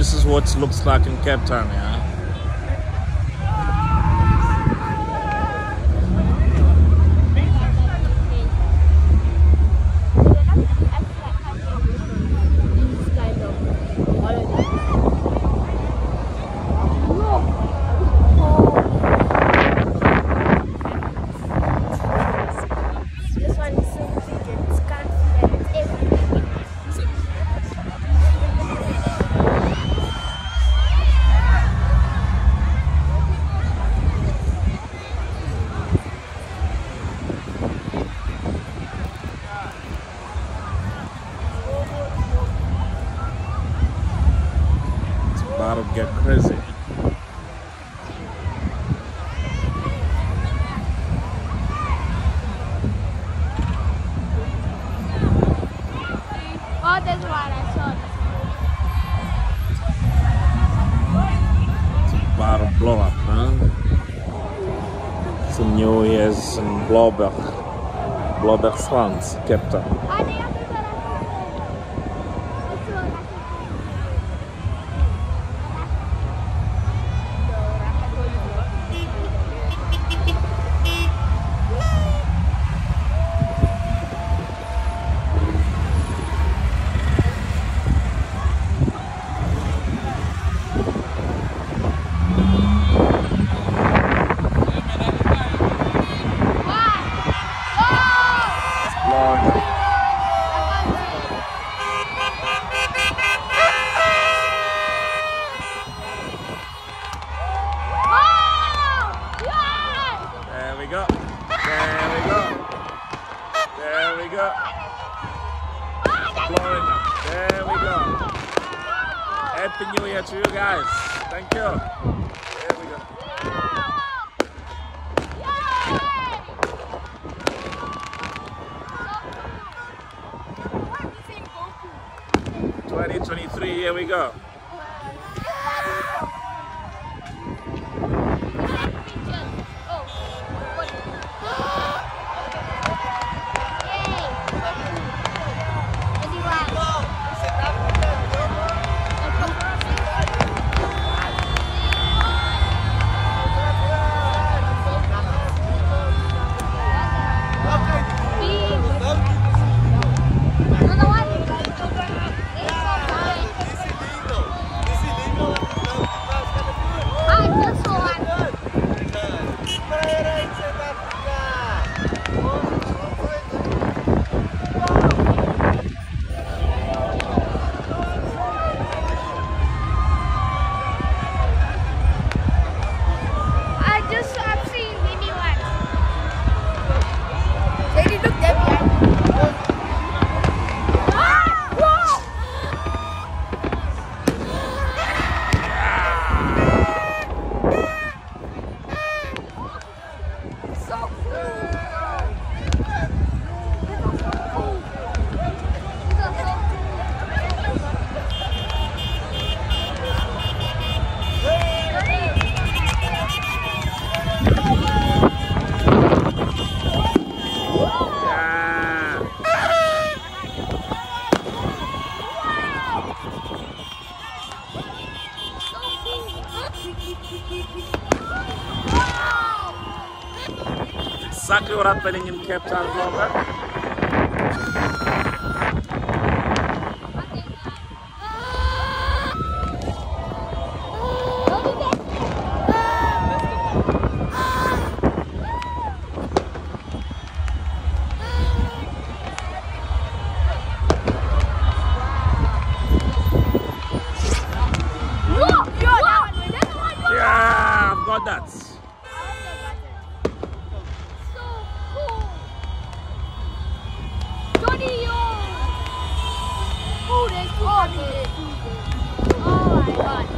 This is what it looks like in Cape Town, yeah. To get crazy. Oh, there's one I saw. About to blow up, huh? Some New Year's in Blouberg. Blouberg Strand, Cape Town. Ah, nee, dat is wel Dat is wel Blowing up. There we go. There we go. There we go. Blowing up. There we go. Happy New Year to you guys. Thank you. There we go. Here we go. Exactly what happening in Cape Town, Blauberg. Oh, oh my god.